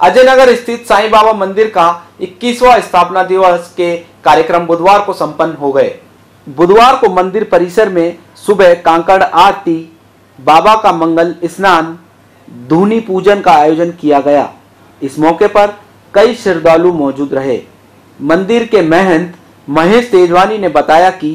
अजय नगर स्थित साईं बाबा मंदिर का 21वां स्थापना दिवस के कार्यक्रम बुधवार को संपन्न हो गए। बुधवार को मंदिर परिसर में सुबह कांकड़ आरती, बाबा का मंगल स्नान, धूनी पूजन का आयोजन किया गया। इस मौके पर कई श्रद्धालु मौजूद रहे। मंदिर के महंत महेश तेजवानी ने बताया कि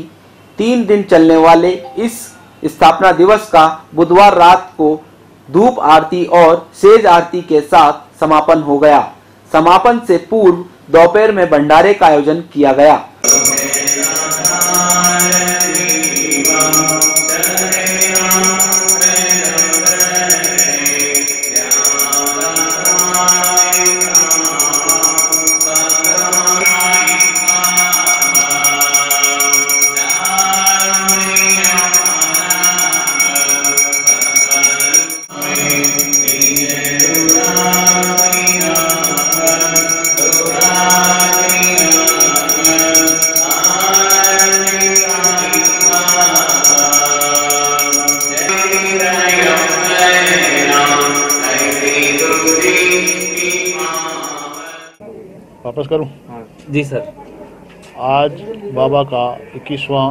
तीन दिन चलने वाले इस स्थापना दिवस का बुधवार रात को धूप आरती और सेज आरती के साथ समापन हो गया। समापन से पूर्व दोपहर में भंडारे का आयोजन किया गया। वापस करूँ? जी सर। आज बाबा का इक्कीसवां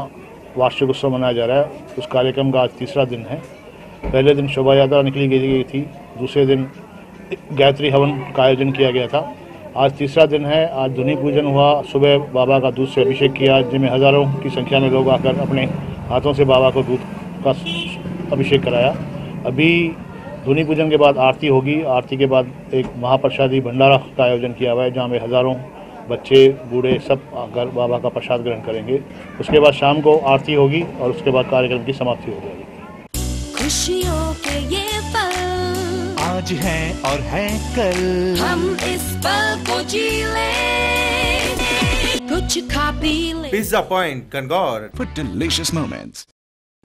वार्षिक उत्सव मनाया जा रहा है। उस कार्यक्रम का आज तीसरा दिन है। पहले दिन शोभा यात्रा निकली गई थी दूसरे दिन गायत्री हवन का आयोजन किया गया था। आज तीसरा दिन है। आज धुनी पूजन हुआ। सुबह बाबा का दूध से अभिषेक किया। जिनमें हज़ारों की संख्या में लोग आकर अपने हाथों से बाबा को दूध का अभिषेक कराया। अभी धुनी पूजन के बाद आरती होगी। आरती के बाद एक महाप्रसादी भंडारा का आयोजन किया हुआ है जहाँ में हज़ारों बच्चे बूढ़े सब आकर बाबा का प्रसाद ग्रहण करेंगे। उसके बाद शाम को आरती होगी और उसके बाद कार्यक्रम की समाप्ति हो जाएगी। खुशियों के ये पल आज है और है कल। हम इस पल को जी ले कुछ खा पी ले। पिज्जा पॉइंट कंगौर for delicious moments.